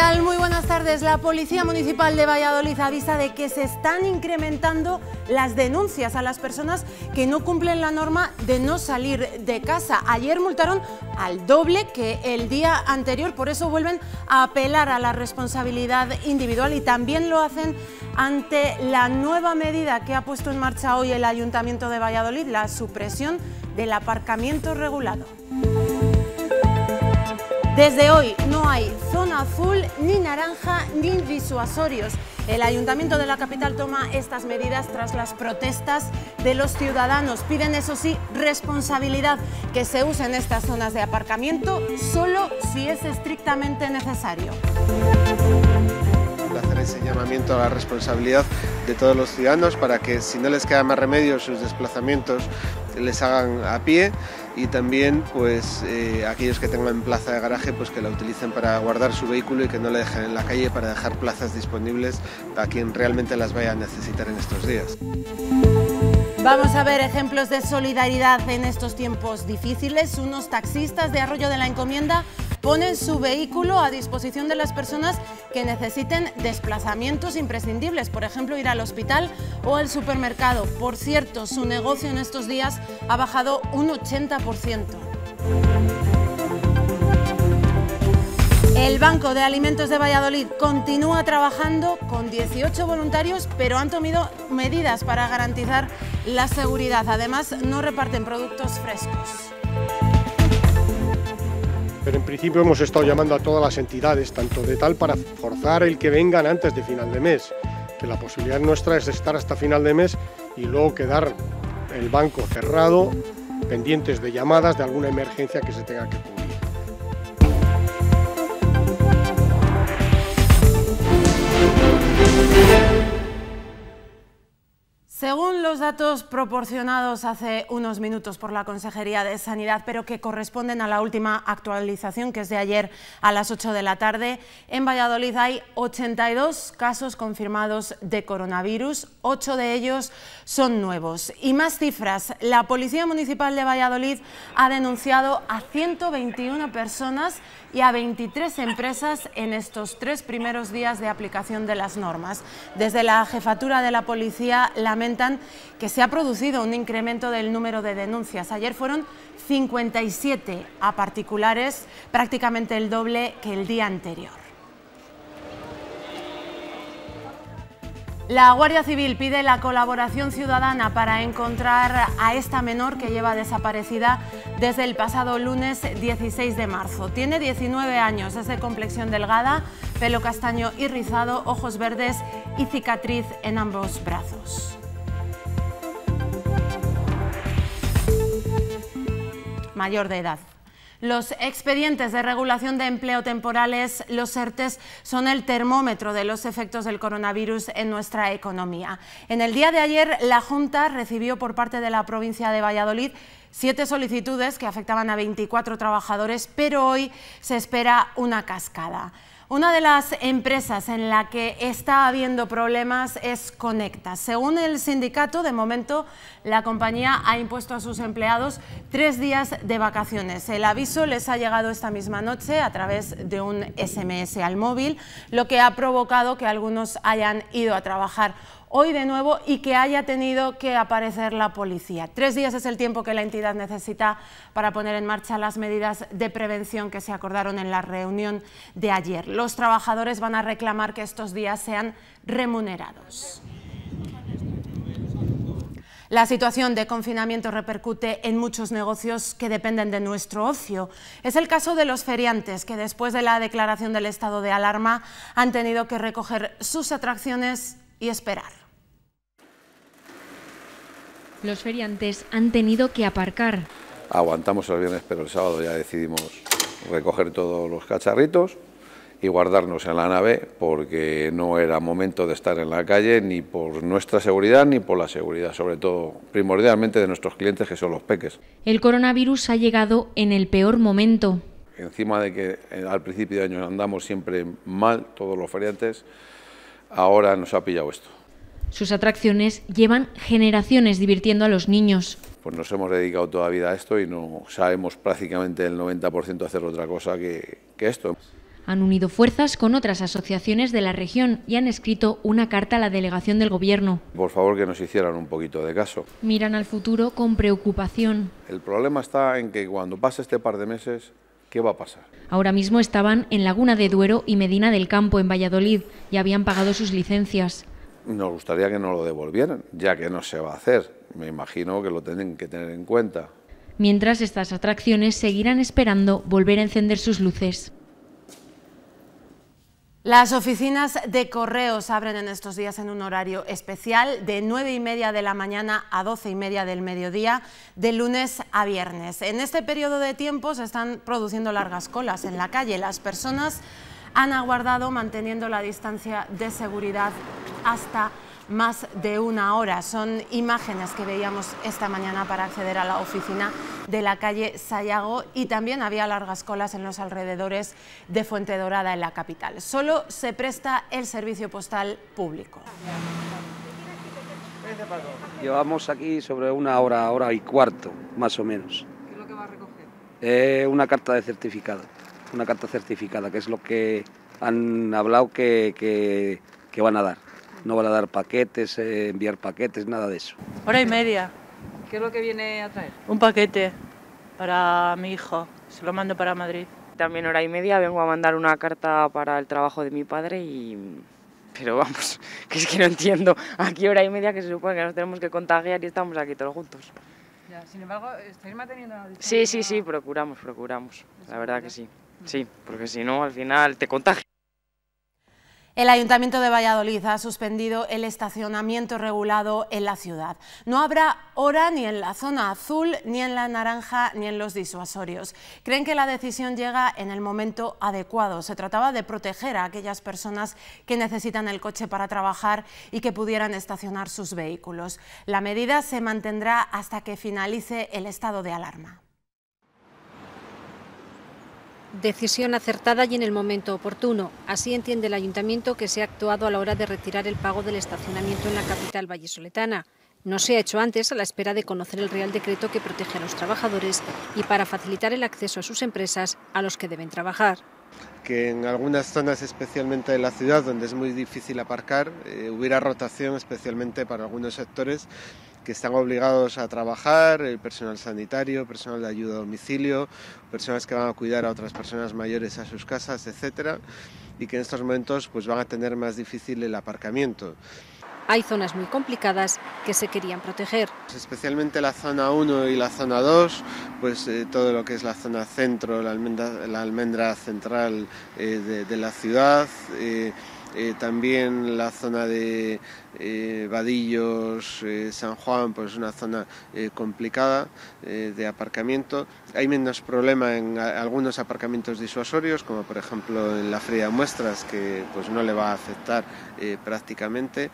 Muy buenas tardes. La Policía Municipal de Valladolid avisa de que se están incrementando las denuncias a las personas que no cumplen la norma de no salir de casa. Ayer multaron al doble que el día anterior, por eso vuelven a apelar a la responsabilidad individual y también lo hacen ante la nueva medida que ha puesto en marcha hoy el Ayuntamiento de Valladolid, la supresión del aparcamiento regulado. Desde hoy ni naranja, ni disuasorios. El Ayuntamiento de la capital toma estas medidas tras las protestas de los ciudadanos. Piden, eso sí, responsabilidad, que se usen estas zonas de aparcamiento solo si es estrictamente necesario hacer ese llamamiento a la responsabilidad de todos los ciudadanos para que si no les queda más remedio sus desplazamientos les hagan a pie y también pues eh, aquellos que tengan plaza de garaje pues que la utilicen para guardar su vehículo y que no le dejen en la calle para dejar plazas disponibles a quien realmente las vaya a necesitar en estos días. Vamos a ver ejemplos de solidaridad en estos tiempos difíciles. Unos taxistas de Arroyo de la Encomienda ponen su vehículo a disposición de las personas que necesiten desplazamientos imprescindibles, por ejemplo, ir al hospital o al supermercado. Por cierto, su negocio en estos días ha bajado un 80%. El Banco de Alimentos de Valladolid continúa trabajando con 18 voluntarios, pero han tomado medidas para garantizar la seguridad. Además, no reparten productos frescos. Pero en principio hemos estado llamando a todas las entidades, tanto de tal para forzar el que vengan antes de final de mes, que la posibilidad nuestra es estar hasta final de mes y luego quedar el banco cerrado, pendientes de llamadas de alguna emergencia que se tenga que cubrir. Según los datos proporcionados hace unos minutos por la Consejería de Sanidad, pero que corresponden a la última actualización, que es de ayer a las 8 de la tarde, en Valladolid hay 82 casos confirmados de coronavirus, 8 de ellos son nuevos. Y más cifras, la Policía Municipal de Valladolid ha denunciado a 121 personas y a 23 empresas en estos tres primeros días de aplicación de las normas. Desde la jefatura de la policía lamentan que se ha producido un incremento del número de denuncias. Ayer fueron 57 a particulares, prácticamente el doble que el día anterior. La Guardia Civil pide la colaboración ciudadana para encontrar a esta menor que lleva desaparecida desde el pasado lunes 16 de marzo. Tiene 19 años, es de complexión delgada, pelo castaño y rizado, ojos verdes y cicatriz en ambos brazos. Mayor de edad. Los expedientes de regulación de empleo temporales, los ERTES, son el termómetro de los efectos del coronavirus en nuestra economía. En el día de ayer, la Junta recibió por parte de la provincia de Valladolid siete solicitudes que afectaban a 24 trabajadores, pero hoy se espera una cascada. Una de las empresas en la que está habiendo problemas es Conecta. Según el sindicato, de momento la compañía ha impuesto a sus empleados tres días de vacaciones. El aviso les ha llegado esta misma noche a través de un SMS al móvil, lo que ha provocado que algunos hayan ido a trabajar hoy de nuevo y que haya tenido que aparecer la policía. Tres días es el tiempo que la entidad necesita para poner en marcha las medidas de prevención que se acordaron en la reunión de ayer. Los trabajadores van a reclamar que estos días sean remunerados. La situación de confinamiento repercute en muchos negocios que dependen de nuestro ocio. Es el caso de los feriantes, que después de la declaración del estado de alarma han tenido que recoger sus atracciones y esperar. Los feriantes han tenido que aparcar. Aguantamos el viernes, pero el sábado ya decidimos recoger todos los cacharritos y guardarnos en la nave porque no era momento de estar en la calle ni por nuestra seguridad ni por la seguridad, sobre todo primordialmente de nuestros clientes que son los peques. El coronavirus ha llegado en el peor momento. Encima de que eh, al principio de año andamos siempre mal todos los feriantes, ahora nos ha pillado esto. Sus atracciones llevan generaciones divirtiendo a los niños. Pues nos hemos dedicado toda la vida a esto y no sabemos prácticamente el 90% hacer otra cosa que, que esto. Han unido fuerzas con otras asociaciones de la región y han escrito una carta a la delegación del Gobierno. Por favor, que nos hicieran un poquito de caso. Miran al futuro con preocupación. El problema está en que cuando pase este par de meses, ¿qué va a pasar? Ahora mismo estaban en Laguna de Duero y Medina del Campo, en Valladolid, y habían pagado sus licencias. Nos gustaría que nos lo devolvieran, ya que no se va a hacer. Me imagino que lo tienen que tener en cuenta. Mientras estas atracciones seguirán esperando volver a encender sus luces. Las oficinas de correos abren en estos días en un horario especial de 9 y media de la mañana a 12 y media del mediodía, de lunes a viernes. En este periodo de tiempo se están produciendo largas colas en la calle. Las personas han aguardado manteniendo la distancia de seguridad hasta más de una hora. Son imágenes que veíamos esta mañana para acceder a la oficina de la calle Sayago y también había largas colas en los alrededores de Fuente Dorada en la capital. Solo se presta el servicio postal público. Llevamos aquí sobre una hora, hora y cuarto, más o menos. ¿Qué es lo que va a recoger? Eh, una carta de certificado, una carta certificada, que es lo que han hablado que, que, que van a dar. No van a dar paquetes, eh, enviar paquetes, nada de eso. Hora y media, ¿Qué es lo que viene a traer? un paquete para mi hijo. Se lo mando para Madrid. También hora y media vengo a mandar una carta para el trabajo de mi padre y... Pero vamos, que es que no entiendo. Aquí hora y media que se supone que nos tenemos que contagiar y estamos aquí todos juntos. Ya, sin embargo, ¿estáis manteniendo la Sí, distancia? sí, sí, procuramos, procuramos. La verdad que sí. Sí, porque si no, al final te contagias. El Ayuntamiento de Valladolid ha suspendido el estacionamiento regulado en la ciudad. No habrá hora ni en la zona azul, ni en la naranja, ni en los disuasorios. Creen que la decisión llega en el momento adecuado. Se trataba de proteger a aquellas personas que necesitan el coche para trabajar y que pudieran estacionar sus vehículos. La medida se mantendrá hasta que finalice el estado de alarma. Decisión acertada y en el momento oportuno. Así entiende el ayuntamiento que se ha actuado a la hora de retirar el pago del estacionamiento en la capital vallesoletana. No se ha hecho antes a la espera de conocer el Real Decreto que protege a los trabajadores y para facilitar el acceso a sus empresas a los que deben trabajar. que en algunas zonas, especialmente de la ciudad, donde es muy difícil aparcar, eh, hubiera rotación, especialmente para algunos sectores que están obligados a trabajar, el personal sanitario, personal de ayuda a domicilio, personas que van a cuidar a otras personas mayores a sus casas, etcétera, y que en estos momentos pues van a tener más difícil el aparcamiento. Hay zonas muy complicadas que se querían proteger. especialmente la zona 1 y la zona 2, pues eh, todo lo que es la zona centro, la almendra, la almendra central eh, de, de la ciudad, eh, eh, también la zona de eh, Vadillos, eh, San Juan, pues es una zona eh, complicada de aparcamiento. Hay menos problema en algunos aparcamientos disuasorios, como por ejemplo en la de muestras, que pues no le va a afectar prácticamente.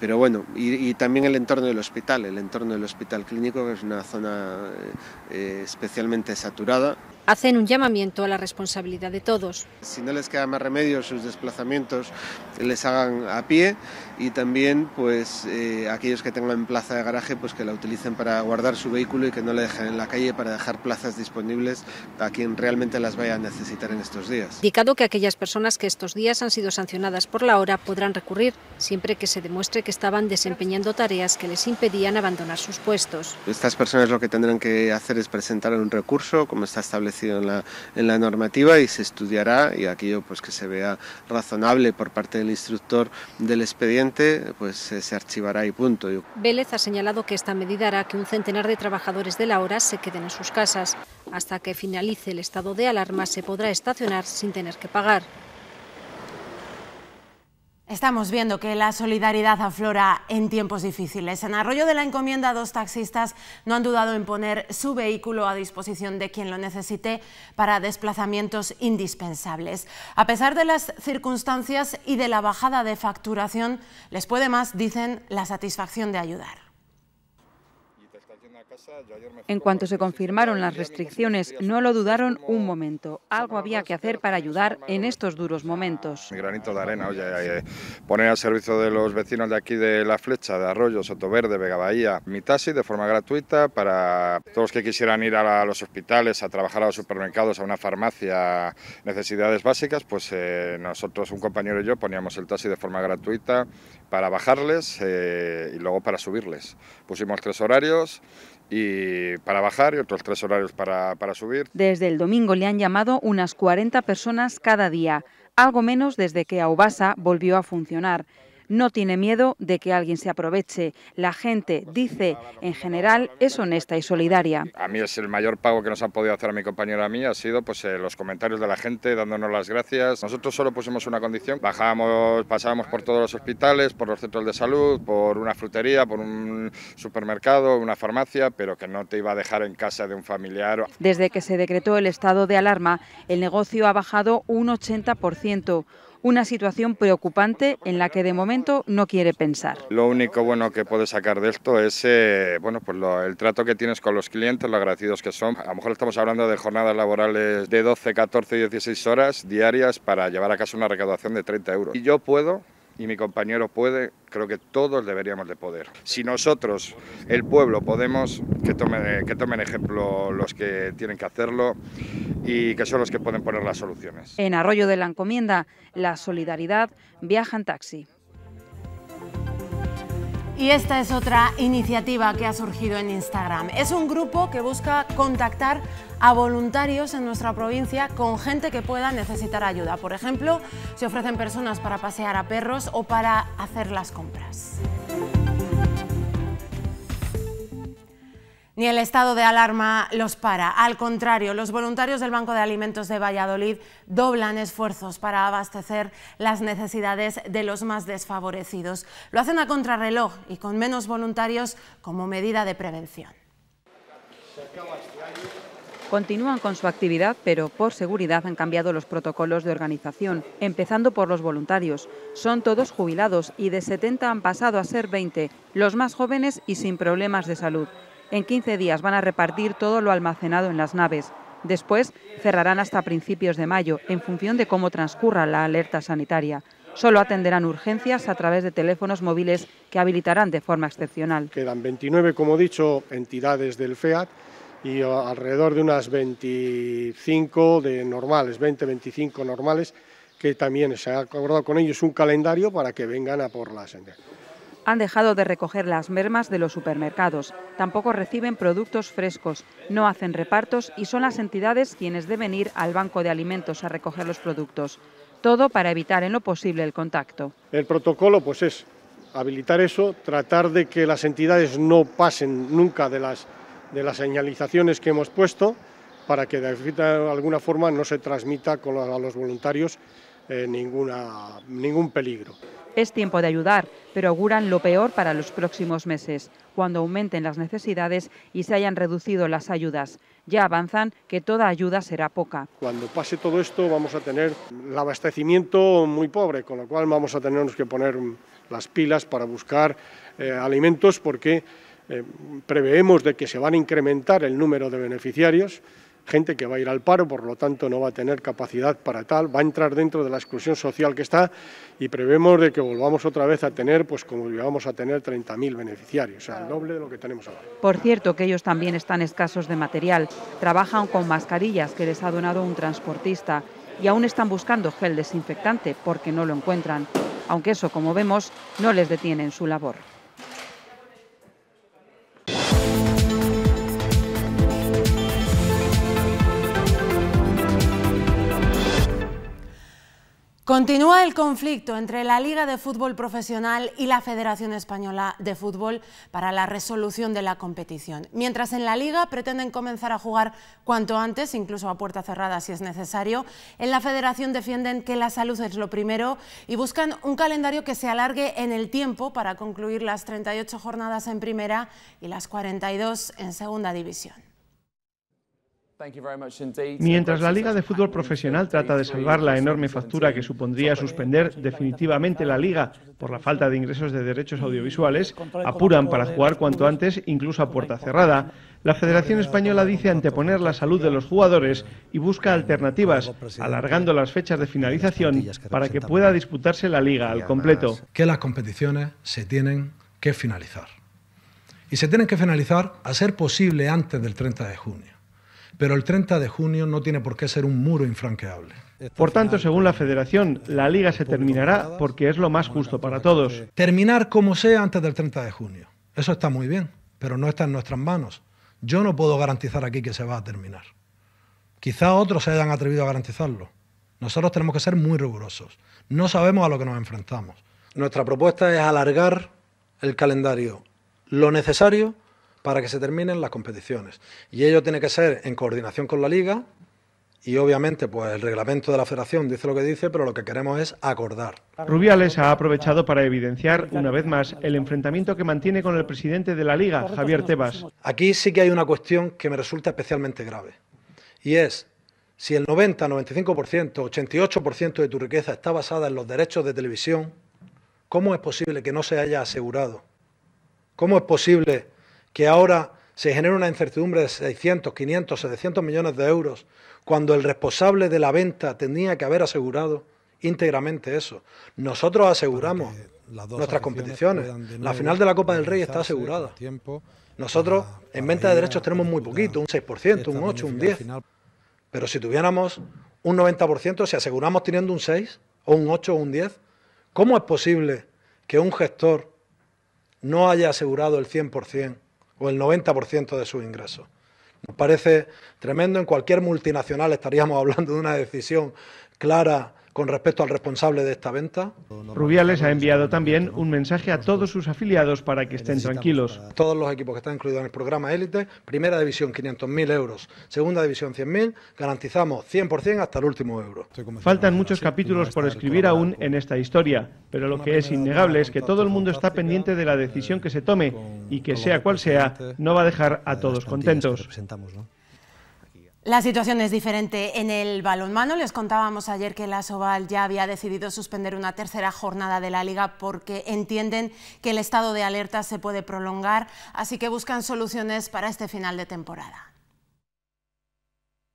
Pero bueno, y, también el entorno del hospital, el entorno del hospital clínico, que es una zona especialmente saturada. Hacen un llamamiento a la responsabilidad de todos. Si no les queda más remedio, sus desplazamientos les hagan a pie y también pues eh, aquellos que tengan plaza de garaje pues que la utilicen para guardar su vehículo y que no le dejen en la calle para dejar plazas disponibles a quien realmente las vaya a necesitar en estos días. Indicado que aquellas personas que estos días han sido sancionadas por la hora podrán recurrir siempre que se demuestre que estaban desempeñando tareas que les impedían abandonar sus puestos. Estas personas lo que tendrán que hacer es presentar un recurso, como está establecido en la, en la normativa, y se estudiará y aquello pues que se vea razonable por parte del instructor del expediente, pues se archivará y punto. Vélez ha señalado que esta medida hará que un centenar de trabajadores de la hora se queden en sus casas. Hasta que finalice el estado de alarma se podrá estacionar sin tener que pagar. Estamos viendo que la solidaridad aflora en tiempos difíciles. En Arroyo de la Encomienda, dos taxistas no han dudado en poner su vehículo a disposición de quien lo necesite para desplazamientos indispensables. A pesar de las circunstancias y de la bajada de facturación, les puede más, dicen, la satisfacción de ayudar. En cuanto se confirmaron las restricciones, no lo dudaron un momento. Algo había que hacer para ayudar en estos duros momentos. Mi granito de arena, oye, eh, poner al servicio de los vecinos de aquí de La Flecha, de Arroyo, Sotoverde, Vega Bahía, mi taxi de forma gratuita para todos los que quisieran ir a los hospitales, a trabajar a los supermercados, a una farmacia, necesidades básicas, pues eh, nosotros, un compañero y yo, poníamos el taxi de forma gratuita para bajarles eh, y luego para subirles. Pusimos tres horarios y para bajar y otros tres horarios para, para subir. Desde el domingo le han llamado unas 40 personas cada día, algo menos desde que Aubasa volvió a funcionar no tiene miedo de que alguien se aproveche. La gente, dice, en general, es honesta y solidaria. A mí es el mayor pago que nos han podido hacer a mi compañera a mí, ha sido pues, eh, los comentarios de la gente dándonos las gracias. Nosotros solo pusimos una condición, bajábamos, pasábamos por todos los hospitales, por los centros de salud, por una frutería, por un supermercado, una farmacia, pero que no te iba a dejar en casa de un familiar. Desde que se decretó el estado de alarma, el negocio ha bajado un 80% una situación preocupante en la que de momento no quiere pensar. Lo único bueno que puedes sacar de esto es eh, bueno, pues el trato que tienes con los clientes, lo agradecidos que son. A lo mejor estamos hablando de jornadas laborales de 12, 14 y 16 horas diarias para llevar a casa una recaudación de 30 euros. Y yo puedo y mi compañero puede, creo que todos deberíamos de poder. Si nosotros, el pueblo, podemos, que tomen, que tomen ejemplo los que tienen que hacerlo y que son los que pueden poner las soluciones. En Arroyo de la Encomienda, la solidaridad viaja en taxi. Y esta es otra iniciativa que ha surgido en Instagram. Es un grupo que busca contactar a voluntarios en nuestra provincia con gente que pueda necesitar ayuda. Por ejemplo, se ofrecen personas para pasear a perros o para hacer las compras. Ni el estado de alarma los para. Al contrario, los voluntarios del Banco de Alimentos de Valladolid doblan esfuerzos para abastecer las necesidades de los más desfavorecidos. Lo hacen a contrarreloj y con menos voluntarios como medida de prevención. Continúan con su actividad, pero por seguridad han cambiado los protocolos de organización, empezando por los voluntarios. Son todos jubilados y de 70 han pasado a ser 20, los más jóvenes y sin problemas de salud. En 15 días van a repartir todo lo almacenado en las naves. Después cerrarán hasta principios de mayo, en función de cómo transcurra la alerta sanitaria. Solo atenderán urgencias a través de teléfonos móviles que habilitarán de forma excepcional. Quedan 29, como he dicho, entidades del FEAT y alrededor de unas 25 de normales, 20-25 normales, que también se ha acordado con ellos un calendario para que vengan a por las han dejado de recoger las mermas de los supermercados. Tampoco reciben productos frescos, no hacen repartos y son las entidades quienes deben ir al banco de alimentos a recoger los productos. Todo para evitar en lo posible el contacto. El protocolo pues es habilitar eso, tratar de que las entidades no pasen nunca de las, señalizaciones que hemos puesto para que de alguna forma no se transmita a los voluntarios eh, ninguna, ningún peligro. Es tiempo de ayudar, pero auguran lo peor para los próximos meses, cuando aumenten las necesidades y se hayan reducido las ayudas. Ya avanzan que toda ayuda será poca. Cuando pase todo esto vamos a tener el abastecimiento muy pobre, con lo cual vamos a tener que poner las pilas para buscar eh, alimentos porque eh, preveemos de que se van a incrementar el número de beneficiarios gente que va a ir al paro, por lo tanto no va a tener capacidad para tal, va a entrar dentro de la exclusión social que está y prevemos de que volvamos otra vez a tener, pues como íbamos a tener 30.000 beneficiarios, o sea, el doble de lo que tenemos ahora. Por cierto, que ellos también están escasos de material, trabajan con mascarillas que les ha donado un transportista y aún están buscando gel desinfectante porque no lo encuentran, aunque eso, como vemos, no les detiene en su labor. Continúa el conflicto entre la Liga de Fútbol Profesional y la Federación Española de Fútbol para la resolución de la competición. Mientras en la Liga pretenden comenzar a jugar cuanto antes, incluso a puerta cerrada si es necesario, en la Federación defienden que la salud es lo primero y buscan un calendario que se alargue en el tiempo para concluir las 38 jornadas en primera y las 42 en segunda división. Mientras la Liga de Fútbol Profesional trata de salvar la enorme factura que supondría suspender definitivamente la Liga por la falta de ingresos de derechos audiovisuales, apuran para jugar cuanto antes, incluso a puerta cerrada. La Federación Española dice anteponer la salud de los jugadores y busca alternativas, alargando las fechas de finalización para que pueda disputarse la Liga al completo. Que las competiciones se tienen que finalizar. Y se tienen que finalizar a ser posible antes del 30 de junio pero el 30 de junio no tiene por qué ser un muro infranqueable. Por tanto, según la federación, la liga se terminará porque es lo más justo para todos. Terminar como sea antes del 30 de junio. Eso está muy bien, pero no está en nuestras manos. Yo no puedo garantizar aquí que se va a terminar. Quizá otros se hayan atrevido a garantizarlo. Nosotros tenemos que ser muy rigurosos. No sabemos a lo que nos enfrentamos. Nuestra propuesta es alargar el calendario lo necesario para que se terminen las competiciones. Y ello tiene que ser en coordinación con la liga y obviamente pues el reglamento de la federación dice lo que dice, pero lo que queremos es acordar. Rubiales ha aprovechado para evidenciar una vez más el enfrentamiento que mantiene con el presidente de la liga, Javier Tebas. Aquí sí que hay una cuestión que me resulta especialmente grave y es si el 90, 95%, 88% de tu riqueza está basada en los derechos de televisión, ¿cómo es posible que no se haya asegurado? ¿Cómo es posible que ahora se genera una incertidumbre de 600, 500, 700 millones de euros, cuando el responsable de la venta tenía que haber asegurado íntegramente eso. Nosotros aseguramos nuestras competiciones. La final de la Copa del Rey está asegurada. Nosotros en venta de derechos tenemos muy poquito, un 6%, un 8, un 10. Pero si tuviéramos un 90%, si aseguramos teniendo un 6 o un 8 o un 10, ¿cómo es posible que un gestor no haya asegurado el 100% o el 90% de sus ingresos. Nos parece tremendo. En cualquier multinacional estaríamos hablando de una decisión clara con respecto al responsable de esta venta. Rubiales ha enviado también un mensaje a todos sus afiliados para que estén tranquilos. Todos los equipos que están incluidos en el programa élite, primera división 500.000 euros, segunda división 100.000, garantizamos 100% hasta el último euro. Faltan muchos capítulos por escribir aún en esta historia, pero lo que es innegable es que todo el mundo está pendiente de la decisión que se tome y que sea cual sea, no va a dejar a todos contentos. La situación es diferente en el balonmano. Les contábamos ayer que la Soval ya había decidido suspender una tercera jornada de la liga porque entienden que el estado de alerta se puede prolongar, así que buscan soluciones para este final de temporada.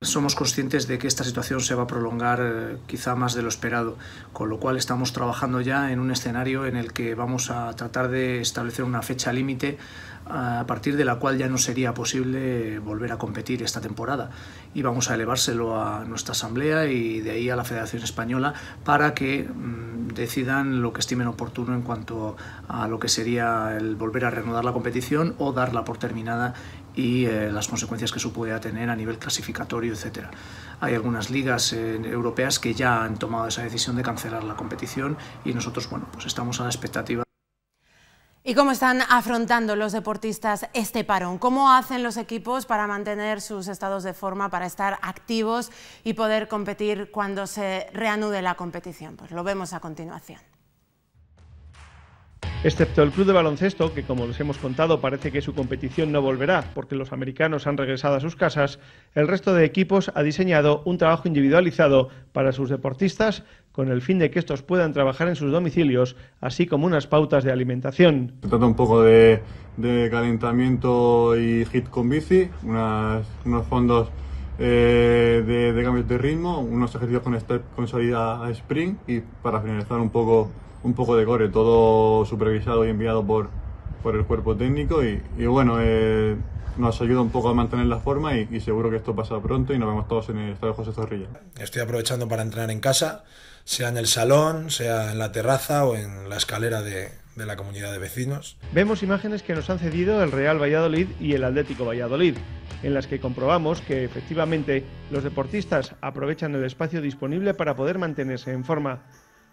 Somos conscientes de que esta situación se va a prolongar eh, quizá más de lo esperado, con lo cual estamos trabajando ya en un escenario en el que vamos a tratar de establecer una fecha límite a partir de la cual ya no sería posible volver a competir esta temporada. Y vamos a elevárselo a nuestra Asamblea y de ahí a la Federación Española para que mm, decidan lo que estimen oportuno en cuanto a lo que sería el volver a reanudar la competición o darla por terminada y eh, las consecuencias que eso pueda tener a nivel clasificatorio, etc. Hay algunas ligas eh, europeas que ya han tomado esa decisión de cancelar la competición y nosotros bueno, pues estamos a la expectativa. ¿Y cómo están afrontando los deportistas este parón? ¿Cómo hacen los equipos para mantener sus estados de forma, para estar activos y poder competir cuando se reanude la competición? Pues lo vemos a continuación. Excepto el club de baloncesto, que como les hemos contado parece que su competición no volverá porque los americanos han regresado a sus casas, el resto de equipos ha diseñado un trabajo individualizado para sus deportistas con el fin de que estos puedan trabajar en sus domicilios, así como unas pautas de alimentación. Se trata un poco de, calentamiento y hit con bici, unos fondos eh, de, de, cambios de ritmo, unos ejercicios con, step, con salida a sprint y para finalizar un poco un poco de core, todo supervisado y enviado por, por el cuerpo técnico y, bueno, eh, nos ayuda un poco a mantener la forma y, seguro que esto pasa pronto y nos vemos todos en el estadio José Zorrilla. Estoy aprovechando para entrenar en casa, sea en el salón, sea en la terraza o en la escalera de, de la comunidad de vecinos. Vemos imágenes que nos han cedido el Real Valladolid y el Atlético Valladolid, en las que comprobamos que efectivamente los deportistas aprovechan el espacio disponible para poder mantenerse en forma.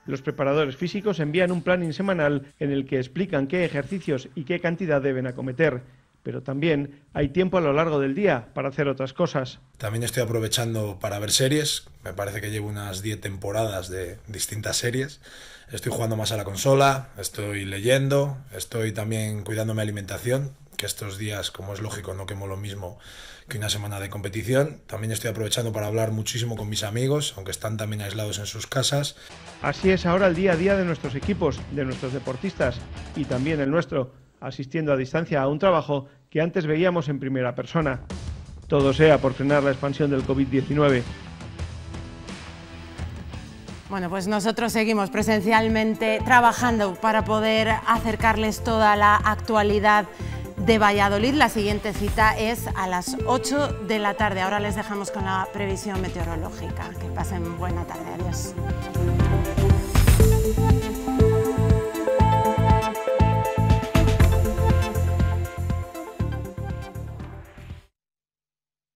Los preparadores físicos envían un planning semanal en el que explican qué ejercicios y qué cantidad deben acometer, pero también hay tiempo a lo largo del día para hacer otras cosas. También estoy aprovechando para ver series, me parece que llevo unas 10 temporadas de distintas series. Estoy jugando más a la consola, estoy leyendo, estoy también cuidando mi alimentación, que estos días, como es lógico, no quemo lo mismo que una semana de competición. También estoy aprovechando para hablar muchísimo con mis amigos, aunque están también aislados en sus casas. Así es ahora el día a día de nuestros equipos, de nuestros deportistas y también el nuestro, asistiendo a distancia a un trabajo que antes veíamos en primera persona. Todo sea por frenar la expansión del COVID-19. Bueno, pues nosotros seguimos presencialmente trabajando para poder acercarles toda la actualidad de Valladolid. La siguiente cita es a las 8 de la tarde. Ahora les dejamos con la previsión meteorológica. Que pasen buena tarde. Adiós.